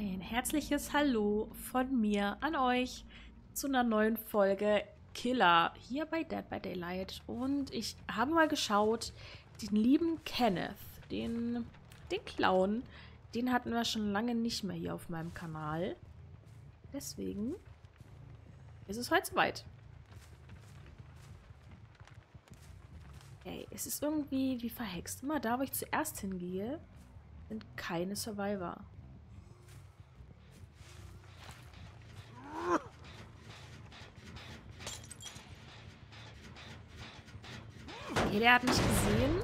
Ein herzliches Hallo von mir an euch zu einer neuen Folge Killer hier bei Dead by Daylight. Und ich habe mal geschaut, den lieben Kenneth, den, den Clown, den hatten wir schon lange nicht mehr hier auf meinem Kanal. Deswegen ist es heute soweit. Ey, es ist irgendwie wie verhext. Immer da, wo ich zuerst hingehe, sind keine Survivor. Okay, der hat mich gesehen.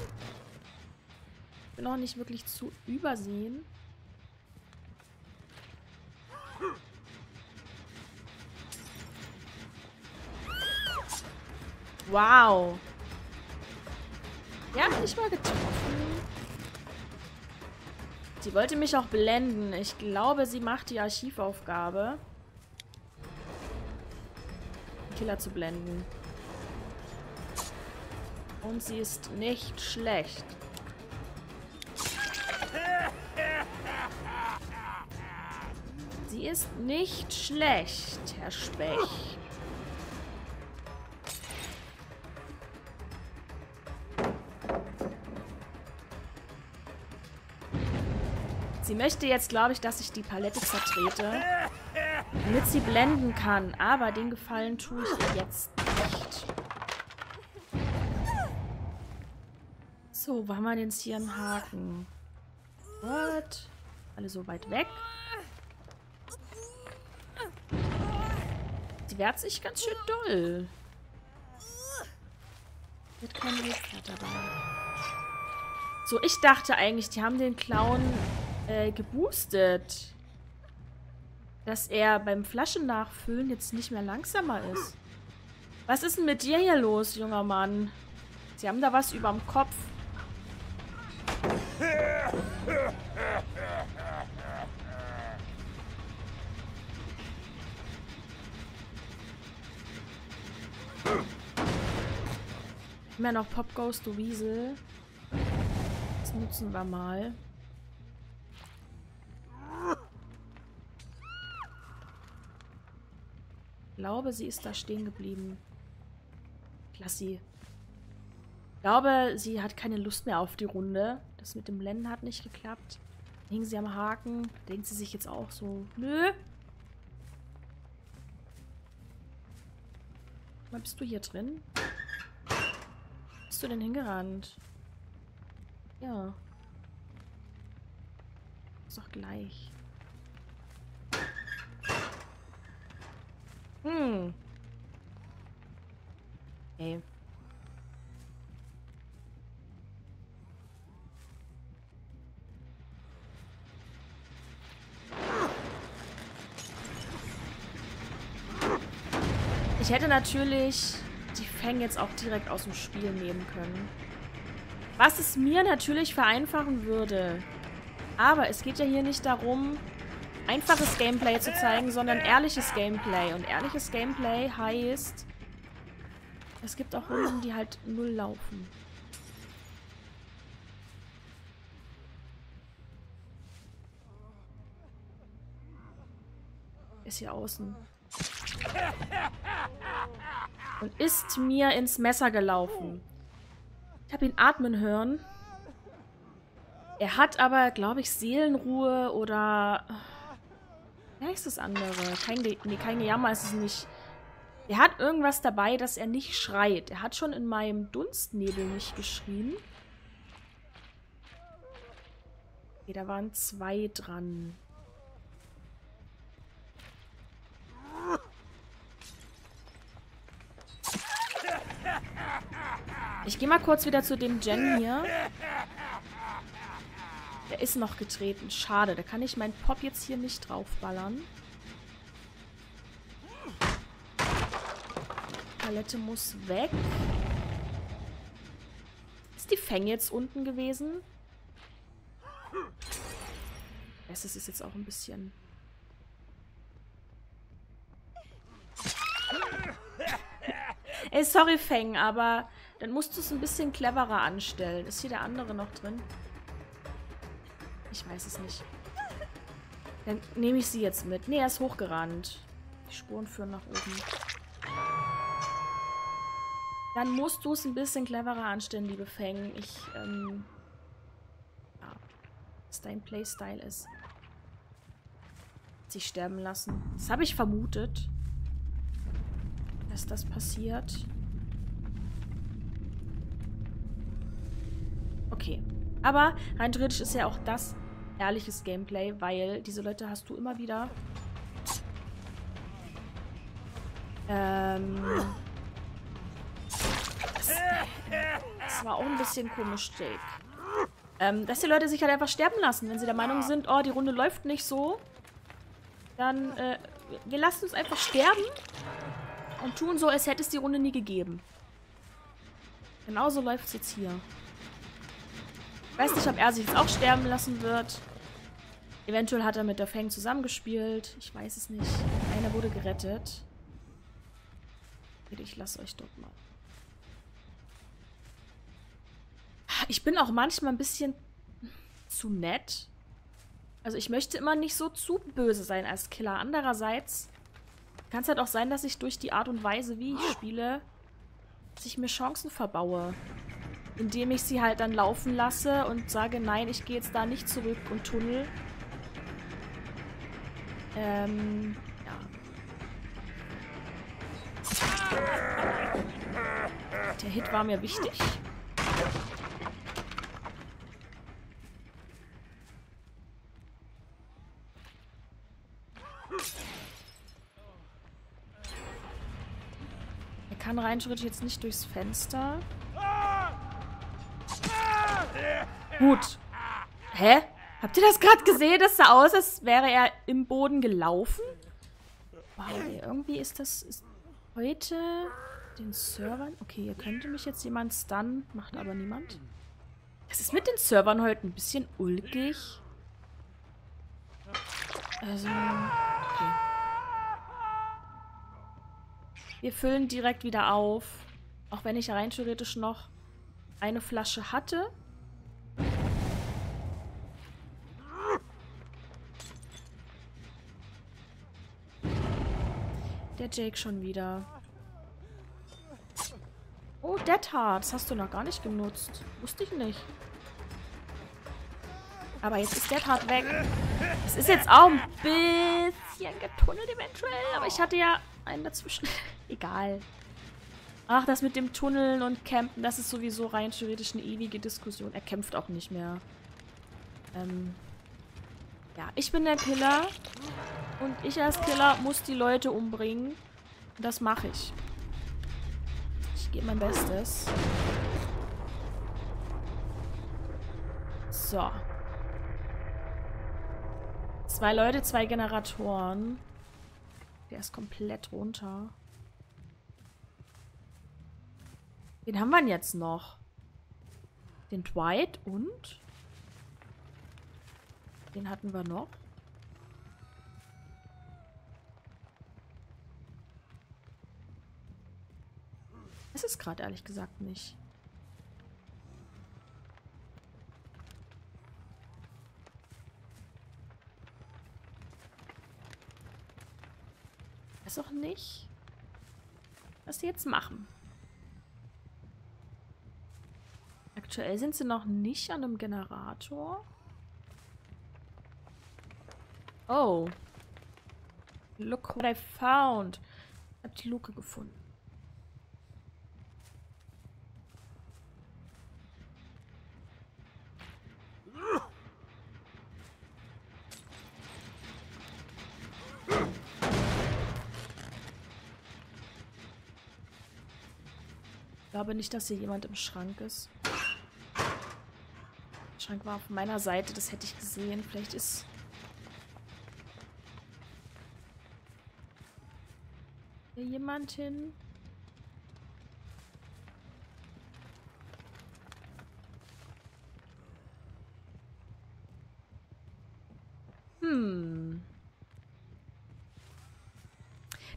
Ich bin auch nicht wirklich zu übersehen. Wow. Der hat mich mal getroffen. Sie wollte mich auch blenden. Ich glaube, sie macht die Archivaufgabe. Killer zu blenden. Und sie ist nicht schlecht. Sie ist nicht schlecht, Herr Specht. Sie möchte jetzt, glaube ich, dass ich die Palette zertrete, damit sie blenden kann. Aber den Gefallen tue ich ihr jetzt So, wo haben wir denn jetzt hier einen Haken? What? Alle so weit weg. Die wehrt sich ganz schön doll. Wird kein Rückfahrt dabei. So, ich dachte eigentlich, die haben den Clown äh, geboostet. Dass er beim Flaschen nachfüllen jetzt nicht mehr langsamer ist. Was ist denn mit dir hier los, junger Mann? Sie haben da was überm Kopf. Immer noch Pop Ghost, du Wiesel. Das nutzen wir mal. Ich glaube, sie ist da stehen geblieben. Klasse. Ich glaube, sie hat keine Lust mehr auf die Runde. Das mit dem Blenden hat nicht geklappt. Hingen sie am Haken. Denkt sie sich jetzt auch so, nö. Wann bist du hier drin? Bist du denn hingerannt? Ja. Ist doch gleich. Hm. Ey. Ich hätte natürlich Fang jetzt auch direkt aus dem Spiel nehmen können. Was es mir natürlich vereinfachen würde. Aber es geht ja hier nicht darum, einfaches Gameplay zu zeigen, sondern ehrliches Gameplay. Und ehrliches Gameplay heißt, es gibt auch Runden, die halt null laufen. Ist hier außen. Und ist mir ins Messer gelaufen. Ich habe ihn atmen hören. Er hat aber, glaube ich, Seelenruhe oder... Wer ist das andere? Kein, Ge nee, kein Gejammer ist es nicht. Er hat irgendwas dabei, dass er nicht schreit. Er hat schon in meinem Dunstnebel nicht geschrien. Okay, da waren zwei dran. Ich gehe mal kurz wieder zu dem Gen hier. Der ist noch getreten. Schade, da kann ich meinen Pop jetzt hier nicht draufballern. Palette muss weg. Ist die Fang jetzt unten gewesen? Es ist jetzt auch ein bisschen... Ey, sorry, Feng, aber dann musst du es ein bisschen cleverer anstellen. Ist hier der andere noch drin? Ich weiß es nicht. Dann nehme ich sie jetzt mit. Nee, er ist hochgerannt. Die Spuren führen nach oben. Dann musst du es ein bisschen cleverer anstellen, liebe Feng. Ich, ähm... Ja. Was dein Playstyle ist. Sich sterben lassen. Das habe ich vermutet. Dass das passiert. Okay. Aber rein theoretisch ist ja auch das ehrliches Gameplay, weil diese Leute hast du immer wieder. Ähm. Das, das war auch ein bisschen komisch, Jake. Ähm, dass die Leute sich halt einfach sterben lassen, wenn sie der Meinung sind, oh, die Runde läuft nicht so. Dann, äh, wir lassen uns einfach sterben und tun so, als hätte es die Runde nie gegeben. Genauso läuft es jetzt hier. Ich weiß nicht, ob er sich jetzt auch sterben lassen wird. Eventuell hat er mit der Fang zusammengespielt. Ich weiß es nicht. Einer wurde gerettet. Ich lasse euch dort mal. Ich bin auch manchmal ein bisschen zu nett. Also ich möchte immer nicht so zu böse sein als Killer. Andererseits kann es halt auch sein, dass ich durch die Art und Weise, wie ich spiele, dass ich mir Chancen verbaue. Indem ich sie halt dann laufen lasse und sage, nein, ich gehe jetzt da nicht zurück und tunnel. Ähm, ja. Der Hit war mir wichtig. Er kann rein jetzt nicht durchs Fenster. Gut. Hä? Habt ihr das gerade gesehen? Das sah aus, als wäre er im Boden gelaufen. Wow, irgendwie ist das... Ist heute den Servern... Okay, hier könnte mich jetzt jemand stunnen. Macht aber niemand. Das ist mit den Servern heute ein bisschen ulkig. Also... Okay. Wir füllen direkt wieder auf. Auch wenn ich rein theoretisch noch eine Flasche hatte. Der Jake schon wieder. Oh, Dead Heart. Das hast du noch gar nicht genutzt. Wusste ich nicht. Aber jetzt ist Dead Heart weg. Es ist jetzt auch ein bisschen getunnelt eventuell. Aber ich hatte ja einen dazwischen. Egal. Ach, das mit dem Tunneln und Campen, das ist sowieso rein theoretisch eine ewige Diskussion. Er kämpft auch nicht mehr. Ähm. Ja, ich bin der Killer. Und ich als Killer muss die Leute umbringen. Und das mache ich. Ich gebe mein Bestes. So. Zwei Leute, zwei Generatoren. Der ist komplett runter. Wen haben wir denn jetzt noch? Den Dwight und? Den hatten wir noch. Es ist gerade ehrlich gesagt nicht. Weiß auch nicht, was sie jetzt machen. Aktuell sind sie noch nicht an einem Generator. Oh. Look what I found. Ich habe die Luke gefunden. Glaube nicht, dass hier jemand im Schrank ist. Der Schrank war auf meiner Seite, das hätte ich gesehen. Vielleicht ist... Hier jemand hin? Hm.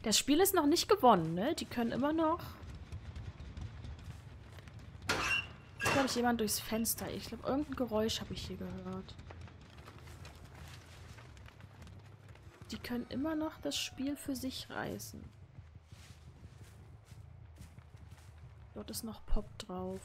Das Spiel ist noch nicht gewonnen, ne? Die können immer noch glaube ich, jemand durchs Fenster. Ich glaube, irgendein Geräusch habe ich hier gehört. die können immer noch das Spiel für sich reißen. Dort ist noch Pop drauf.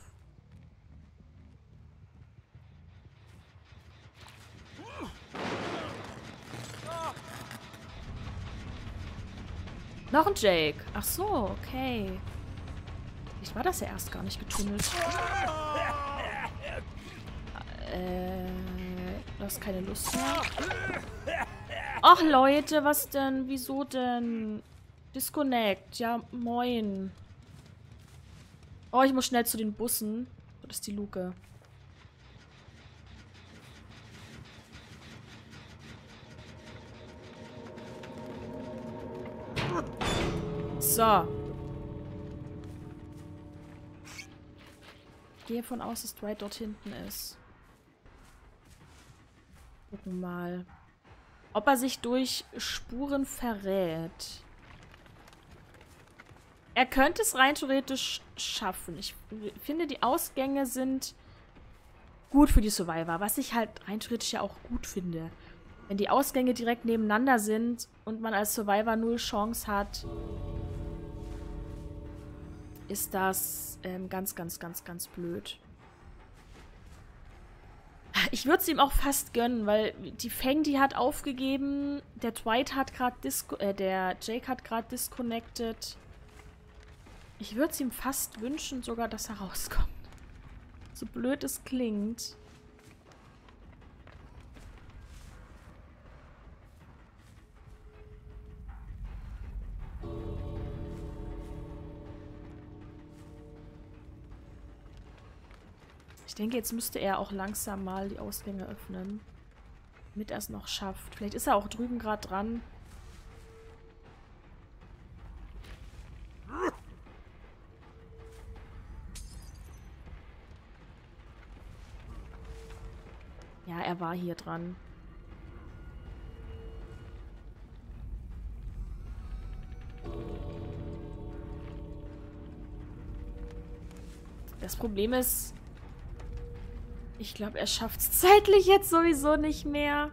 Noch ein Jake. Ach so, okay. Ich war das ja erst gar nicht getunnelt. Äh, du hast keine Lust mehr. Ach Leute, was denn? Wieso denn? Disconnect. Ja, moin. Oh, ich muss schnell zu den Bussen. Das ist die Luke. So. Gehe von aus, dass Dwight dort hinten ist. Gucken mal. Ob er sich durch Spuren verrät. Er könnte es rein theoretisch schaffen. Ich finde, die Ausgänge sind gut für die Survivor. Was ich halt rein theoretisch ja auch gut finde. Wenn die Ausgänge direkt nebeneinander sind und man als Survivor null Chance hat, ist das ähm, ganz, ganz, ganz, ganz blöd. Ich würde es ihm auch fast gönnen, weil die Feng, die hat aufgegeben, der Dwight hat gerade Disco, äh, der Jake hat gerade disconnected. Ich würde es ihm fast wünschen, sogar, dass er rauskommt. So blöd es klingt. Ich denke, jetzt müsste er auch langsam mal die Ausgänge öffnen. Damit er es noch schafft. Vielleicht ist er auch drüben gerade dran. Ja, er war hier dran. Das Problem ist, ich glaube, er schafft es zeitlich jetzt sowieso nicht mehr.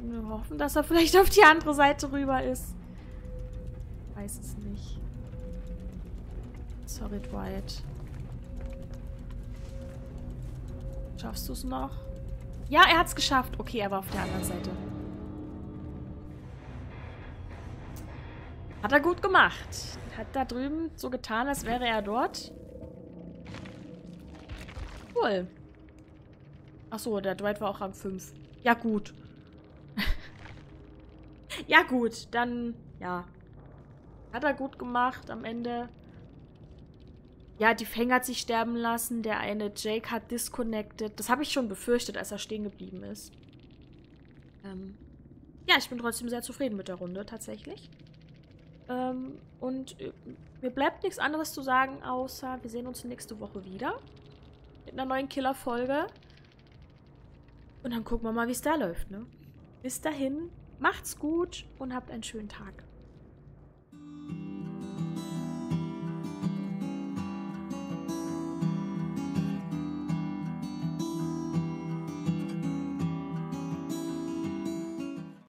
Wir hoffen, dass er vielleicht auf die andere Seite rüber ist. Weiß es nicht. Sorry, Dwight. Schaffst du es noch? Ja, er hat es geschafft. Okay, er war auf der anderen Seite. Hat er gut gemacht. Hat da drüben so getan, als wäre er dort. Cool. Achso, der Dwight war auch Rang 5. Ja, gut. ja, gut. Dann, ja. Hat er gut gemacht am Ende. Ja, die Fang hat sich sterben lassen. Der eine Jake hat disconnected. Das habe ich schon befürchtet, als er stehen geblieben ist. Ähm, ja, ich bin trotzdem sehr zufrieden mit der Runde, tatsächlich. Ähm, und äh, mir bleibt nichts anderes zu sagen, außer wir sehen uns nächste Woche wieder. Mit einer neuen Killer-Folge. Und dann gucken wir mal, wie es da läuft, ne? Bis dahin, macht's gut und habt einen schönen Tag.